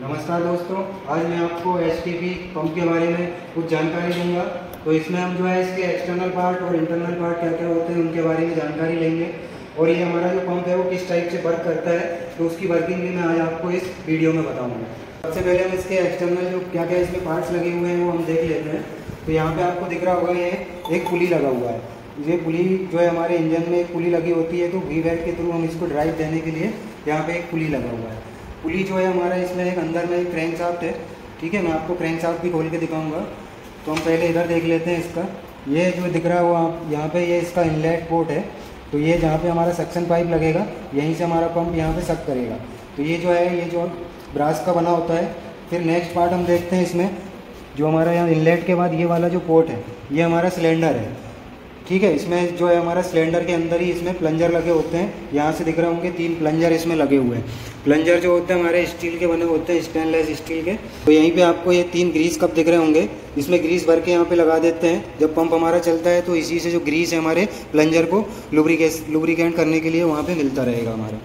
नमस्कार दोस्तों, आज मैं आपको एच पंप के बारे में कुछ जानकारी दूँगा। तो इसमें हम जो है, इसके एक्सटर्नल पार्ट और इंटरनल पार्ट क्या क्या होते हैं, उनके बारे में जानकारी लेंगे। और ये हमारा जो पंप है, वो किस टाइप से वर्क करता है तो उसकी वर्किंग भी मैं आज आपको इस वीडियो में बताऊँगा। सबसे पहले हम इसके एक्सटर्नल जो क्या क्या इसमें पार्ट्स लगे हुए हैं, वो हम देख लेते हैं। तो यहाँ पर आपको दिख रहा होगा, ये एक पुली लगा हुआ है। ये पुली जो है, हमारे इंजन में एक पुली लगी होती है तो वी के थ्रू हम इसको ड्राइव देने के लिए यहाँ पे एक पुली लगा हुआ है। पुली जो है हमारा इसमें एक अंदर में एक क्रैंक साफ्ट है। ठीक है, मैं आपको क्रैंक साफ्ट भी खोल के दिखाऊँगा। तो हम पहले इधर देख लेते हैं इसका। ये जो दिख रहा है वो आप, यहाँ पे ये इसका इनलेट पोर्ट है। तो ये जहाँ पे हमारा सक्शन पाइप लगेगा, यहीं से हमारा पंप यहाँ पे सक करेगा। तो ये जो है, ये जो ब्रास का बना होता है। फिर नेक्स्ट पार्ट हम देखते हैं इसमें, जो हमारा यहाँ इनलेट के बाद ये वाला जो पोर्ट है, ये हमारा सिलेंडर है। ठीक है, इसमें जो है हमारा सिलेंडर के अंदर ही इसमें प्लंजर लगे होते हैं। यहाँ से दिख रहे होंगे तीन प्लंजर इसमें लगे हुए हैं। प्लंजर जो होते हैं हमारे स्टील के बने होते हैं, स्टेनलेस स्टील के। तो यहीं पे आपको ये तीन ग्रीस कप दिख रहे होंगे। इसमें ग्रीस भर के यहाँ पे लगा देते हैं। जब पंप हमारा चलता है तो इसी से जो ग्रीस है हमारे प्लंजर को लुब्रिकेट लुब्रिकेंट करने के लिए वहाँ पर मिलता रहेगा हमारा।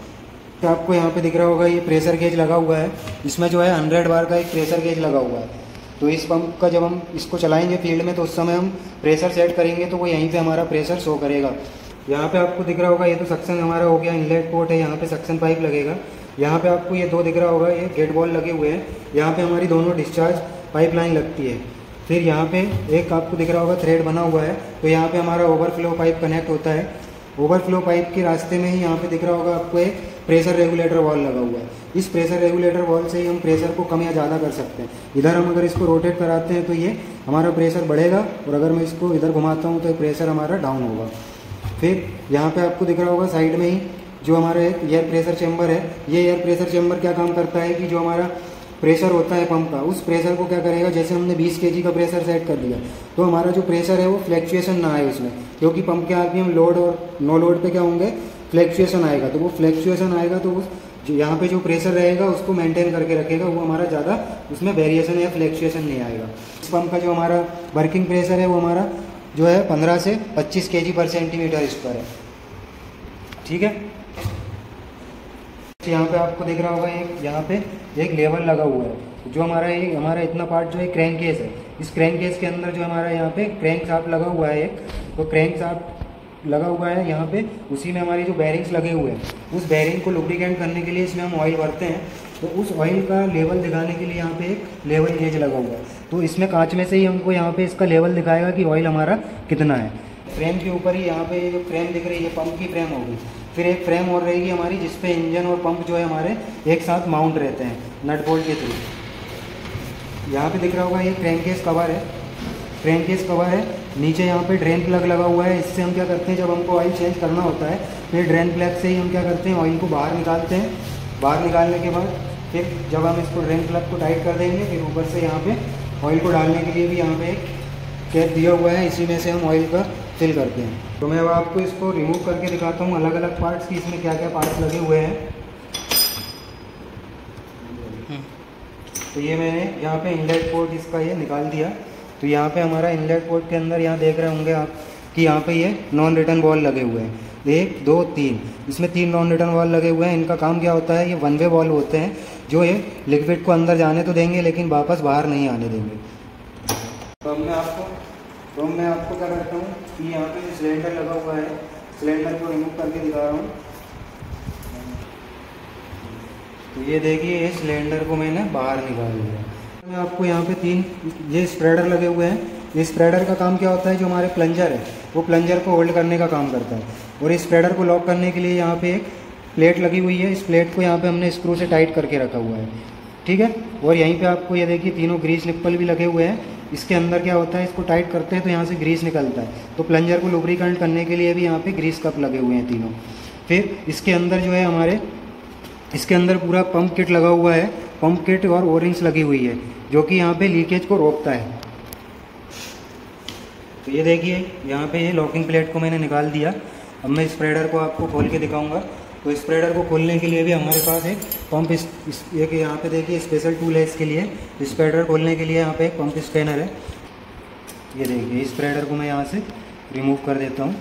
तो आपको यहाँ पे दिख रहा होगा, ये प्रेशर गेज लगा हुआ है। इसमें जो है हंड्रेड बार का एक प्रेशर गेज लगा हुआ है। तो इस पंप का जब हम इसको चलाएँगे फ़ील्ड में तो उस समय हम प्रेशर सेट करेंगे तो वो यहीं पे हमारा प्रेशर शो करेगा। यहाँ पे आपको दिख रहा होगा, ये तो सक्शन हमारा हो गया, इनलेट पोर्ट है, यहाँ पे सक्शन पाइप लगेगा। यहाँ पे आपको ये दो दिख रहा होगा, ये गेट बॉल लगे हुए हैं। यहाँ पे हमारी दोनों डिस्चार्ज पाइपलाइन लगती है। फिर यहाँ पे एक आपको दिख रहा होगा थ्रेड बना हुआ है तो यहाँ पे हमारा ओवरफ्लो पाइप कनेक्ट होता है। ओवरफ्लो पाइप के रास्ते में ही यहाँ पे दिख रहा होगा आपको एक प्रेशर रेगुलेटर वॉल लगा हुआ है। इस प्रेशर रेगुलेटर वॉल से ही हम प्रेशर को कम या ज़्यादा कर सकते हैं। इधर हम अगर इसको रोटेट कराते हैं तो ये हमारा प्रेशर बढ़ेगा और अगर मैं इसको इधर घुमाता हूँ तो प्रेशर हमारा डाउन होगा। फिर यहाँ पर आपको दिख रहा होगा साइड में ही जो हमारा एयर प्रेशर चैम्बर है, ये एयर प्रेशर चैम्बर क्या काम करता है कि जो हमारा प्रेशर होता है पंप का। उस प्रेशर को क्या करेगा? जैसे हमने 20 के का प्रेशर सेट कर दिया तो हमारा जो प्रेशर है वो फ्लैक्चुएसन ना आए उसमें, क्योंकि पंप के आगे हम लोड और नो लोड पे क्या होंगे? फ्लैक्चुएसन आएगा। तो वो फ्लैक्चुएसन आएगा तो उस जो यहाँ पे जो प्रेशर रहेगा, उसको मेंटेन करके रखेगा, वो हमारा ज़्यादा उसमें वेरिएशन या फ्लैक्चुएसन नहीं आएगा। इस पंप का जो हमारा वर्किंग प्रेशर है, वो हमारा जो है पंद्रह से पच्चीस के पर सेंटीमीटर पर है। ठीक है? यहाँ पे आपको देख रहा होगा एक, यहाँ पे एक लेवल लगा हुआ है, जो हमारा ये, हमारा इतना पार्ट जो है क्रैंक केस है। इस क्रैंक केस के अंदर जो हमारा यहाँ पे क्रैंक साफ़ लगा हुआ है एक तो क्रैंक साफ़ लगा हुआ है यहाँ पे, उसी में हमारी जो बैरिंग्स लगे हुए हैं। उस बैरिंग को लुब्रिकेंट करने के लिए इसमें हम ऑयल भरते हैं तो उस ऑयल का लेवल दिखाने के लिए यहाँ पे एक लेवल गेज लगा हुआ है। तो इसमें कांच में से ही हमको यहाँ पे इसका लेवल दिखाएगा कि ऑयल हमारा कितना है। फ्रेम के ऊपर ही यहाँ पे जो फ्रेम दिख रही है, पंप की फ्रेम होगी फिर एक फ्रेम और रहेगी हमारी जिसपे इंजन और पंप जो है हमारे एक साथ माउंट रहते हैं, नट बोल्ट के थ्रू। यहाँ पे दिख रहा होगा ये क्रैंकेस कवर है। क्रैंकेस कवर है। नीचे यहाँ पे ड्रेन प्लग लगा हुआ है। इससे हम क्या करते हैं, जब हमको ऑयल चेंज करना होता है, फिर ड्रेन प्लग से ही हम क्या करते हैं ऑयल को बाहर निकालते हैं। बाहर निकालने के बाद फिर जब हम इसको ड्रेन प्लग को टाइट कर देंगे, फिर ऊपर से यहाँ पे ऑयल को डालने के लिए भी यहाँ पे एक कैप दिया हुआ है। इसी में से हम ऑयल का फिल करते हैं। तो मैं अब आपको इसको रिमूव करके दिखाता हूँ अलग अलग पार्ट्स की इसमें क्या क्या पार्ट्स लगे हुए हैं। तो ये मैंने यहाँ पे इनलेट पोर्ट इसका ये निकाल दिया। तो यहाँ पे हमारा इनलेट पोर्ट के अंदर यहाँ देख रहे होंगे आप कि यहाँ पे ये नॉन रिटर्न बॉल लगे हुए हैं। एक, दो, तीन। इसमें तीन नॉन रिटर्न बॉल लगे हुए हैं। इनका काम क्या होता है? ये वन वे बॉल होते हैं, जो ये लिक्विड को अंदर जाने तो देंगे, लेकिन वापस बाहर नहीं आने देंगे। तो मैं आपको तो मैं आपको क्या करता हूँ कि यहाँ पे जो सिलेंडर लगा हुआ है सिलेंडर को रिमूव करके दिखा रहा हूँ। तो ये देखिए ये सिलेंडर को मैंने बाहर निकाल लिया मैं आपको यहाँ पे तीन, ये स्प्रेडर लगे हुए हैं। ये स्प्रेडर का काम क्या होता है, जो हमारे प्लंजर है, वो प्लंजर को होल्ड करने का काम करता है। और इस स्प्रेडर को लॉक करने के लिए यहाँ पे एक प्लेट लगी हुई है। इस प्लेट को यहाँ पे हमने स्क्रू से टाइट करके रखा हुआ है। ठीक है? और यहीं पे आपको ये देखिए, तीनों ग्रीस निप्पल भी लगे हुए हैं। इसके अंदर क्या होता है, इसको टाइट करते हैं तो यहाँ से ग्रीस निकलता है। तो प्लंजर को लुब्रिकेंट करने के लिए भी यहाँ पे ग्रीस कप लगे हुए हैं तीनों। फिर इसके अंदर जो है हमारे, इसके अंदर पूरा पंप किट लगा हुआ है। पंप किट और ओरिंग्स लगी हुई है, जो कि यहाँ पे लीकेज को रोकता है। तो ये देखिए, यहाँ पे ये लॉकिंग प्लेट को मैंने निकाल दिया। अब मैं स्प्रेडर को आपको खोल के दिखाऊँगा। तो स्प्रेडर को खोलने के लिए भी हमारे पास एक पंप इस, इस एक यहाँ पे देखिए स्पेशल टूल है इसके लिए। स्प्रेडर खोलने के लिए यहाँ पे एक पंप स्कैनर है। ये देखिए स्प्रेडर को मैं यहाँ से रिमूव कर देता हूँ।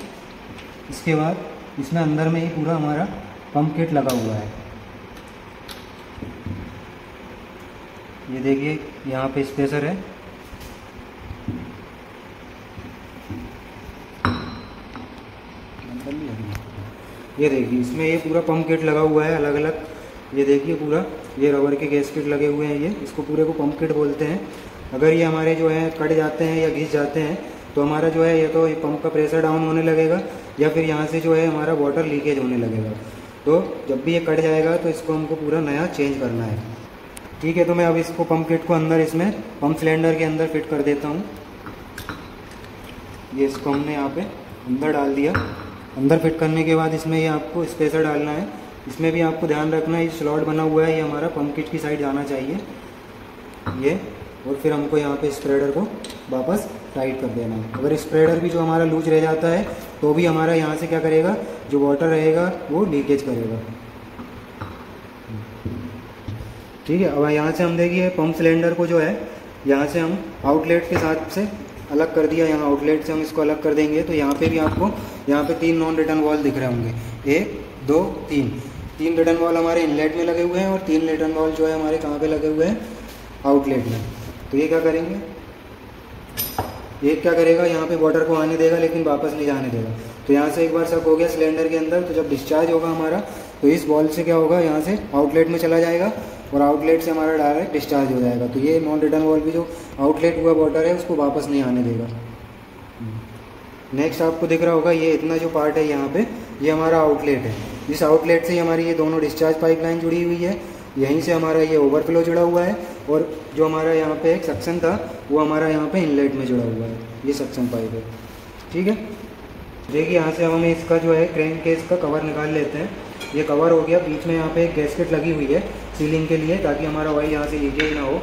इसके बाद इसमें अंदर में ही पूरा हमारा पंप किट लगा हुआ है। ये देखिए यहाँ पे स्पेसर है। ये देखिए, इसमें ये पूरा पम्प किट लगा हुआ है अलग अलग ये देखिए पूरा, ये रबर के गैस किट लगे हुए हैं ये। इसको पूरे को पम्प किट बोलते हैं। अगर ये हमारे जो है कट जाते हैं या घिस जाते हैं तो हमारा जो है ये तो ये पंप का प्रेशर डाउन होने लगेगा या फिर यहाँ से जो है हमारा वाटर लीकेज होने लगेगा। तो जब भी ये कट जाएगा तो इसको हमको पूरा नया चेंज करना है। ठीक है तो मैं अब इसको पंप किट को अंदर इसमें पंप सिलेंडर के अंदर फिट कर देता हूँ। ये इसको हमने यहाँ पे अंदर डाल दिया। अंदर फिट करने के बाद इसमें ये आपको स्पेसर डालना है। इसमें भी आपको ध्यान रखना है, ये स्लॉट बना हुआ है, ये हमारा पंप किट की साइड जाना चाहिए। ये, और फिर हमको यहाँ पे स्प्रेडर को वापस टाइट कर देना है। अगर स्प्रेडर भी जो हमारा लूज रह जाता है तो भी हमारा यहाँ से क्या करेगा, जो वाटर रहेगा, वो लीकेज करेगा। ठीक है, अब यहाँ से हम देखिए पंप सिलेंडर को जो है, यहाँ से हम आउटलेट के साथ से अलग कर दिया। यहाँ आउटलेट से हम इसको अलग कर देंगे तो यहाँ पे भी आपको यहाँ पे तीन नॉन रिटर्न वॉल दिख रहे होंगे। एक, दो, तीन। तीन रिटर्न वॉल हमारे इनलेट में लगे हुए हैं और तीन रिटर्न वॉल जो है हमारे कहाँ पे लगे हुए हैं? आउटलेट में। तो ये क्या करेंगे? एक क्या करेगा? यहाँ पे वाटर को आने देगा, लेकिन वापस नहीं जाने देगा। तो यहाँ से एक बार सब हो गया सिलेंडर के अंदर। तो जब डिस्चार्ज होगा हमारा तो इस बॉल से क्या होगा? यहाँ से आउटलेट में चला जाएगा और आउटलेट से हमारा डायरेक्ट डिस्चार्ज हो जाएगा। तो ये नॉन रिटर्न वॉल भी जो आउटलेट हुआ वाटर है, उसको वापस नहीं आने देगा। नेक्स्ट आपको दिख रहा होगा, ये इतना जो पार्ट है यहाँ पे, ये हमारा आउटलेट है। इस आउटलेट से हमारी ये दोनों डिस्चार्ज पाइपलाइन जुड़ी हुई है। यहीं से हमारा ये ओवरफ्लो जुड़ा हुआ है और जो हमारा यहाँ पे एक सक्शन था, वो हमारा यहाँ पे इनलेट में जुड़ा हुआ है। ये सक्शन पाइप है। ठीक है? देखिए, यहाँ से हमें इसका जो है क्रैंक केस का कवर निकाल लेते हैं। ये कवर हो गया। बीच में यहाँ पे एक गैसकेट लगी हुई है सीलिंग के लिए, ताकि हमारा ऑयल यहाँ से लीकेज ना हो।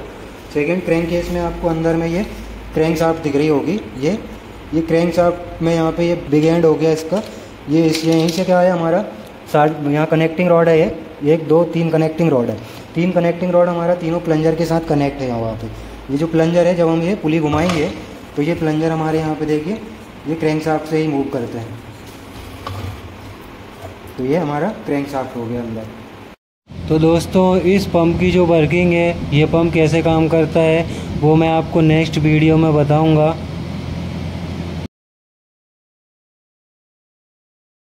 सेकेंड क्रैंक केस में आपको अंदर में ये क्रैंक साफ़ दिख रही होगी। ये ये क्रैंक साफ़ में यहाँ पे ये बिग एंड हो गया इसका। ये इस यहीं से क्या है हमारा? साठ यहाँ कनेक्टिंग रॉड है ये। एक, दो, तीन कनेक्टिंग रॉड है। तीन कनेक्टिंग रॉड हमारा तीनों प्लंजर के साथ कनेक्ट है वहाँ पे। ये जो प्लंजर है, जब हम ये पुली घुमाएँगे तो ये प्लंजर हमारे यहाँ पे देखिए, ये क्रैंक साफ़ से ही मूव करते हैं। तो ये हमारा क्रैंक साफ्ट हो गया अंदर। तो दोस्तों, इस पंप की जो वर्किंग है, ये पंप कैसे काम करता है, वो मैं आपको नेक्स्ट वीडियो में बताऊँगा।